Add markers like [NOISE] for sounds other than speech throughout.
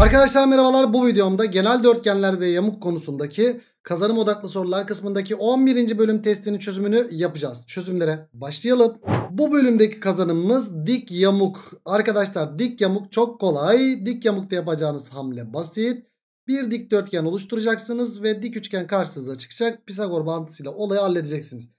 Arkadaşlar merhabalar bu videomda genel dörtgenler ve yamuk konusundaki kazanım odaklı sorular kısmındaki 11. bölüm testinin çözümünü yapacağız. Çözümlere başlayalım. Bu bölümdeki kazanımımız dik yamuk. Arkadaşlar dik yamuk çok kolay. Dik yamukta yapacağınız hamle basit. Bir dikdörtgen oluşturacaksınız ve dik üçgen karşınıza çıkacak. Pisagor bağıntısıyla olayı halledeceksiniz.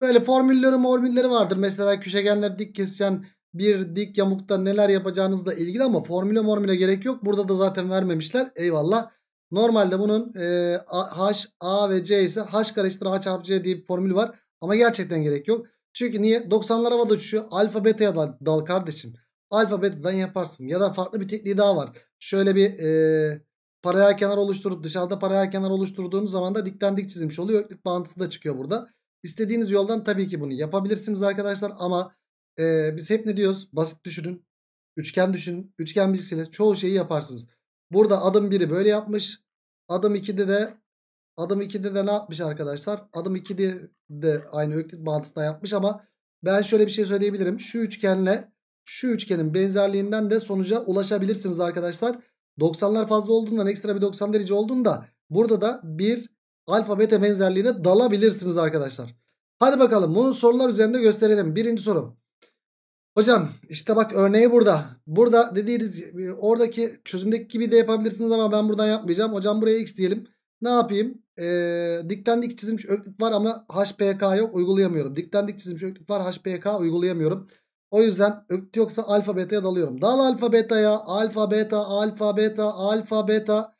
Böyle formülleri formülleri vardır. Mesela köşegenler dik kesişen bir dik yamukta neler yapacağınızla ilgili ama formüle formüle gerek yok. Burada da zaten vermemişler. Eyvallah. Normalde bunun e, H, A ve C ise H karıştır H çarpı C diye bir formül var. Ama gerçekten gerek yok. Çünkü niye? 90'lar havada uçuşuyor. Alfa beta'ya dal, dal kardeşim. Alfa beta'dan yaparsın. Ya da farklı bir tekniği daha var. Şöyle bir e, paralel kenar oluşturup dışarıda paralel kenar oluşturduğunuz zaman da dikten dik çizilmiş oluyor. Öklit bağıntısı da çıkıyor burada. İstediğiniz yoldan tabii ki bunu yapabilirsiniz arkadaşlar. Ama e, biz hep ne diyoruz? Basit düşünün. Üçgen düşünün. Üçgen bilgisiyle çoğu şeyi yaparsınız. Burada adım 1'i böyle yapmış. Adım 2'de de adım 2'de de ne yapmış arkadaşlar? Adım 2'de de aynı öklit bağıntısına yapmış ama ben şöyle bir şey söyleyebilirim. Şu üçgenle şu üçgenin benzerliğinden de sonuca ulaşabilirsiniz arkadaşlar. 90'lar fazla olduğundan ekstra bir 90 derece olduğunda burada da bir alfa beta benzerliğine dalabilirsiniz arkadaşlar. Hadi bakalım bunu sorular üzerinde gösterelim. Birinci soru. Hocam işte bak örneği burada. Burada dediğiniz oradaki çözümdeki gibi de yapabilirsiniz ama ben buradan yapmayacağım. Hocam buraya x diyelim. Ne yapayım? Ee, dikten dik çizilmiş öklit var ama HPK yok uygulayamıyorum. Dikten dik çizilmiş öklit var HPK uygulayamıyorum. O yüzden öklit yoksa alfa beta'ya dalıyorum. Dal alfa beta'ya alfa beta alfa beta alfa beta.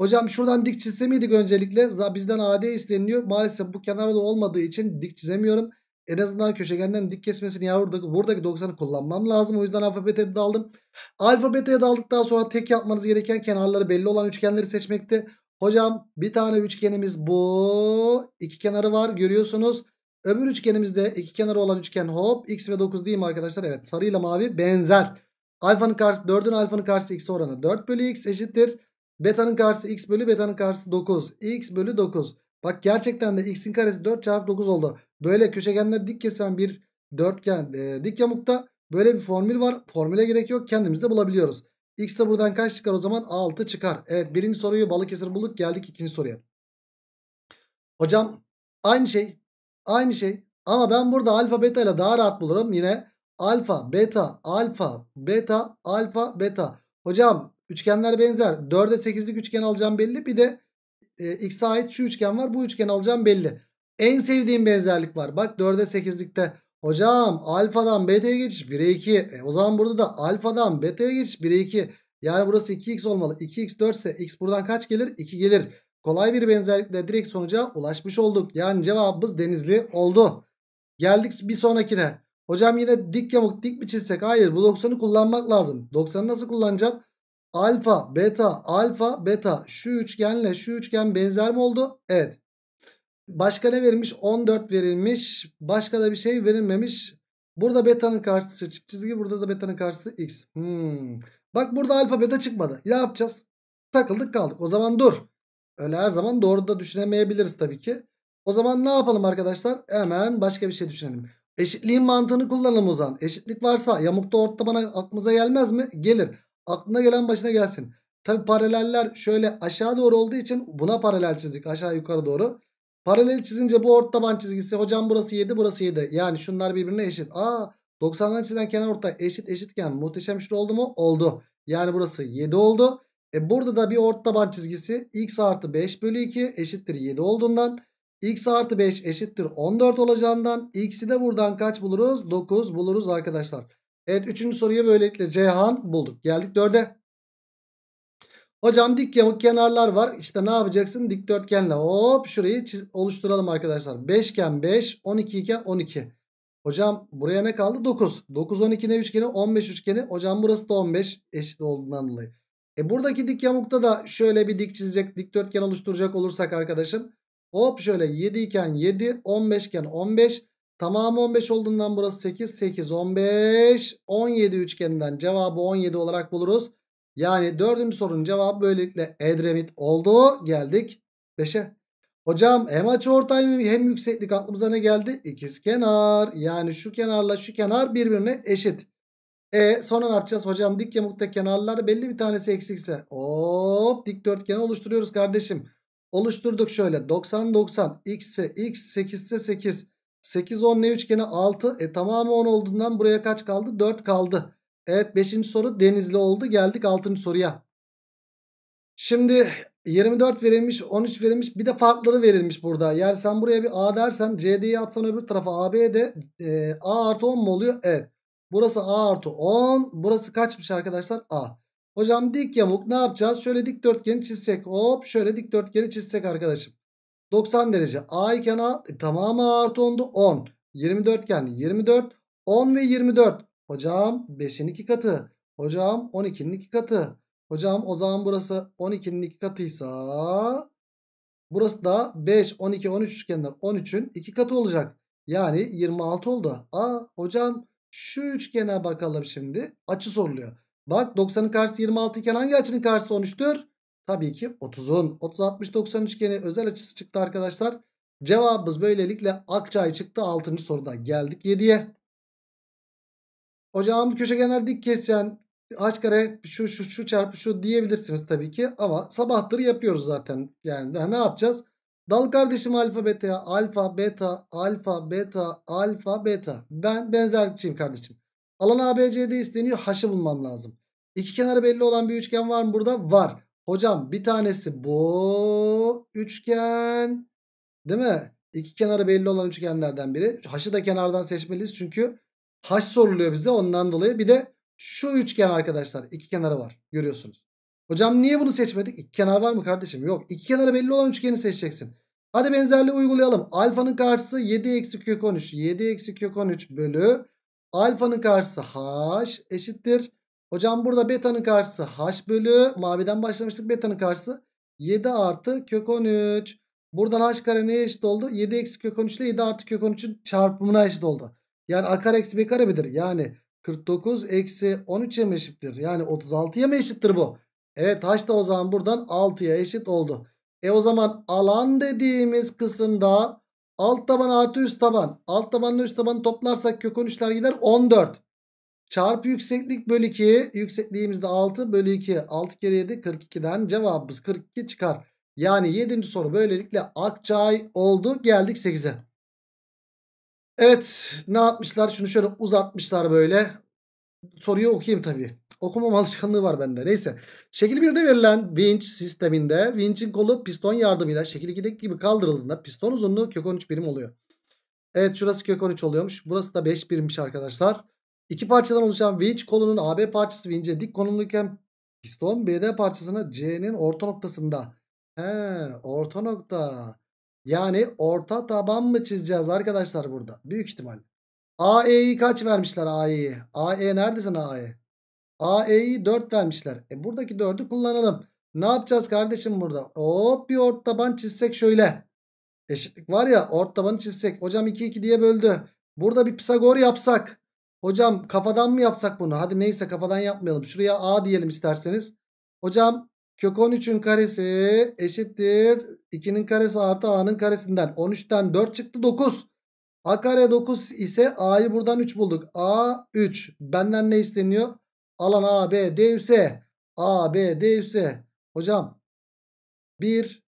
Hocam şuradan dik çizse miydik öncelikle? Bizden AD isteniliyor. Maalesef bu kenarda olmadığı için dik çizemiyorum. En azından köşegenden dik kesmesini ya buradaki, buradaki 90'ı kullanmam lazım. O yüzden alfabeteye daldım. Alfabeteye daldıktan sonra tek yapmanız gereken kenarları belli olan üçgenleri seçmekte. Hocam bir tane üçgenimiz bu. iki kenarı var görüyorsunuz. Öbür üçgenimizde iki kenarı olan üçgen hop x ve 9 değil mi arkadaşlar? Evet sarıyla mavi benzer. Alfanın karşısı 4'ün alfanın karşısı x oranı 4 bölü x eşittir. Beta'nın karşısı x bölü beta'nın karşısı 9. x bölü 9. Bak gerçekten de x'in karesi 4 çarpı 9 oldu. Böyle köşegenleri dik kesen bir dörtgen e, dik yamukta böyle bir formül var. Formüle gerek yok kendimiz de bulabiliyoruz. X de buradan kaç çıkar o zaman? 6 çıkar. Evet birinci soruyu Balıkesir bulduk geldik ikinci soruya. Hocam aynı şey. Aynı şey. Ama ben burada alfa beta ile daha rahat bulurum. Yine alfa beta alfa beta alfa beta. Hocam üçgenler benzer. 4'e 8'lik üçgen alacağım belli. Bir de e, x'e ait şu üçgen var. Bu üçgen alacağım belli. En sevdiğim benzerlik var. Bak 4'e 8'likte. Hocam alfadan beta'ya geçiş 1'e 2. E, o zaman burada da alfadan beta'ya geçiş 1'e 2. Yani burası 2x olmalı. 2x 4 ise x buradan kaç gelir? 2 gelir. Kolay bir benzerlikle direkt sonuca ulaşmış olduk. Yani cevabımız denizli oldu. Geldik bir sonrakine. Hocam yine dik yamuk dik mi çizsek? Hayır bu 90'ı kullanmak lazım. 90'ı nasıl kullanacağım? Alfa, beta, alfa, beta. Şu üçgenle şu üçgen benzer mi oldu? Evet. Başka ne verilmiş? 14 verilmiş. Başka da bir şey verilmemiş. Burada beta'nın karşısı çift çizgi. Burada da beta'nın karşısı x. Hmm. Bak burada alfa beta çıkmadı. Ne yapacağız? Takıldık kaldık. O zaman dur. Öyle her zaman doğru da düşünemeyebiliriz tabii ki. O zaman ne yapalım arkadaşlar? Hemen başka bir şey düşünelim. Eşitliğin mantığını kullanalım o zaman. Eşitlik varsa yamukta orta bana aklımıza gelmez mi? Gelir. Aklına gelen başına gelsin. Tabi paraleller şöyle aşağı doğru olduğu için buna paralel çizdik. Aşağı yukarı doğru. Paralel çizince bu ortaban çizgisi hocam burası 7 burası 7. Yani şunlar birbirine eşit. Aa 90'dan çizilen kenar orta eşit eşitken muhteşem şur oldu mu? Oldu. Yani burası 7 oldu. E burada da bir ortaban çizgisi x artı 5 bölü 2 eşittir 7 olduğundan x artı 5 eşittir 14 olacağından x'i de buradan kaç buluruz? 9 buluruz arkadaşlar. Evet 3. soruyu böylelikle Ceyhan bulduk. Geldik 4'e. Hocam dik yamuk kenarlar var. İşte ne yapacaksın? Dikdörtgenle hop şurayı oluşturalım arkadaşlar. Beşgen 5, 12 iken 12. Hocam buraya ne kaldı? 9. 9, 12 ne üçgeni? 15 üçgeni. Hocam burası da 15 eşit olduğundan dolayı. E buradaki dik yamukta da şöyle bir dik çizecek, dikdörtgen oluşturacak olursak arkadaşım. Hop şöyle 7 iken 7, 15 iken 15. Tamamı 15 olduğundan burası 8, 8, 15, 17 üçgeninden cevabı 17 olarak buluruz. Yani dördüncü sorunun cevabı böylelikle Edremit oldu. Geldik 5'e. Hocam hem açı ortay hem yükseklik aklımıza ne geldi? İkiz kenar. Yani şu kenarla şu kenar birbirine eşit. E sonra ne yapacağız? Hocam dik yamukta kenarlar belli bir tanesi eksikse. Hop dikdörtgen oluşturuyoruz kardeşim. Oluşturduk şöyle 90 90 x ise x 8 ise 8. 8 10 ne üçgeni 6. E tamamı 10 olduğundan buraya kaç kaldı? 4 kaldı. Evet 5. soru denizli oldu. Geldik 6. soruya. Şimdi 24 verilmiş 13 verilmiş bir de farkları verilmiş burada. Yani sen buraya bir A dersen CD'yi atsan öbür tarafa AB'de e, A artı 10 mu oluyor? Evet. Burası A artı 10. Burası kaçmış arkadaşlar? A. Hocam dik yamuk ne yapacağız? Şöyle dikdörtgeni çizsek. Hop şöyle dikdörtgeni çizsek arkadaşım. 90 derece. A iken A e, tamamı A artı 10'du 10. 24 iken 24. 10 ve 24. Hocam 5'in 2 katı. Hocam 12'nin 2 katı. Hocam o zaman burası 12'nin 2 katıysa burası da 5, 12, 13 üçgenden 13'ün 2 katı olacak. Yani 26 oldu. Aa hocam şu üçgene bakalım şimdi. Açı soruluyor. Bak 90'ın karşısı 26 iken hangi açının karşısı 13'tür? Tabii ki 30'un. 30, 60, 90 üçgeni özel açısı çıktı arkadaşlar. Cevabımız böylelikle Akçay çıktı 6. soruda. Geldik 7'ye. Hocam köşegenler dik keseceğin h kare şu şu şu çarpı şu diyebilirsiniz tabii ki. Ama sabahtır yapıyoruz zaten. Yani daha ne yapacağız? Dal kardeşim alfa beta'ya alfa beta alfa beta alfa beta. Ben benzerlikçiyim kardeşim. Alan ABCD isteniyor. H'ı bulmam lazım. İki kenarı belli olan bir üçgen var mı burada? Var. Hocam bir tanesi bu üçgen. Değil mi? İki kenarı belli olan üçgenlerden biri. H'ı da kenardan seçmeliyiz çünkü H soruluyor bize ondan dolayı. Bir de şu üçgen arkadaşlar iki kenarı var görüyorsunuz. Hocam niye bunu seçmedik? İki kenar var mı kardeşim? Yok. İki kenarı belli olan üçgeni seçeceksin. Hadi benzerliği uygulayalım. Alfanın karşısı 7 eksi kök 13. 7 eksi kök 13 bölü. Alfanın karşısı h eşittir. Hocam burada betanın karşısı h bölü. Maviden başlamıştık betanın karşısı. 7 artı kök 13. Buradan h kare neye eşit oldu? 7 eksi kök 13 ile 7 artı kök 13'ün çarpımına eşit oldu. Yani a kare eksi b kare midir? Yani 49 eksi 13'e mi eşittir? Yani 36'ya mı eşittir bu? Evet h da o zaman buradan 6'ya eşit oldu. E o zaman alan dediğimiz kısımda alt taban artı üst taban. Alt tabanla üst tabanı toplarsak kök 13'ler gider 14. Çarpı yükseklik bölü 2. Yüksekliğimiz de 6 bölü 2. 6 kere 7 42'den cevabımız 42 çıkar. Yani 7. soru böylelikle Akçay oldu. Geldik 8'e. Evet ne yapmışlar? Şunu şöyle uzatmışlar böyle. Soruyu okuyayım tabii. Okumam [LAUGHS] alışkanlığı var bende. Neyse. Şekil 1'de verilen vinç sisteminde vinçin kolu piston yardımıyla şekil 2'deki gibi kaldırıldığında piston uzunluğu kök 13 birim oluyor. Evet şurası kök 13 oluyormuş. Burası da 5 birimmiş arkadaşlar. İki parçadan oluşan vinç kolunun AB parçası vince dik konumluyken piston BD parçasına C'nin orta noktasında. He orta nokta. Yani orta taban mı çizeceğiz arkadaşlar burada? Büyük ihtimal. AE'yi kaç vermişler AE'yi? AE neredesin AE? AE'yi 4 vermişler. E buradaki 4'ü kullanalım. Ne yapacağız kardeşim burada? Hop bir orta taban çizsek şöyle. Eşitlik var ya orta tabanı çizsek. Hocam 2 2 diye böldü. Burada bir Pisagor yapsak. Hocam kafadan mı yapsak bunu? Hadi neyse kafadan yapmayalım. Şuraya A diyelim isterseniz. Hocam Kök 13'ün karesi eşittir. 2'nin karesi artı a'nın karesinden. 13'ten 4 çıktı 9. A kare 9 ise a'yı buradan 3 bulduk. A 3. Benden ne isteniyor? Alan A, B, D üse. A, B, D üse. Hocam 1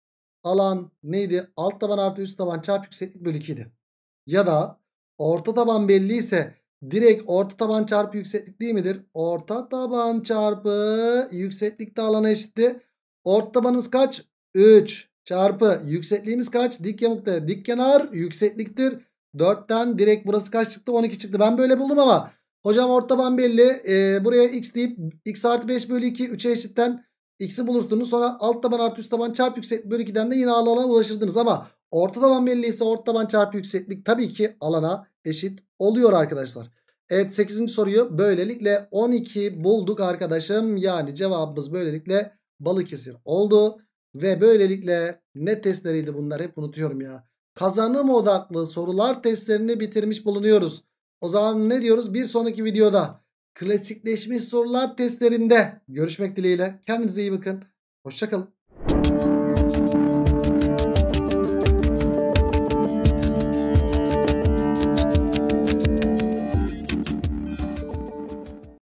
alan neydi? Alt taban artı üst taban çarpı yükseklik bölü 2 idi. Ya da orta taban belli ise Direkt orta taban çarpı yükseklik değil midir? Orta taban çarpı yükseklik de alana eşitti. Orta tabanımız kaç? 3 çarpı yüksekliğimiz kaç? Dik yamukta dik kenar yüksekliktir. 4'ten direkt burası kaç çıktı? 12 çıktı. Ben böyle buldum ama hocam orta taban belli. Ee, buraya x deyip x artı 5 bölü 2 3'e eşitten x'i bulursunuz. Sonra alt taban artı üst taban çarpı yükseklik bölü 2'den de yine alana ulaşırdınız ama orta taban belliyse orta taban çarpı yükseklik tabii ki alana eşit oluyor arkadaşlar. Evet 8. soruyu böylelikle 12 bulduk arkadaşım. Yani cevabımız böylelikle Balıkesir oldu. Ve böylelikle ne testleriydi bunlar hep unutuyorum ya. Kazanım odaklı sorular testlerini bitirmiş bulunuyoruz. O zaman ne diyoruz? Bir sonraki videoda klasikleşmiş sorular testlerinde görüşmek dileğiyle. Kendinize iyi bakın. Hoşçakalın.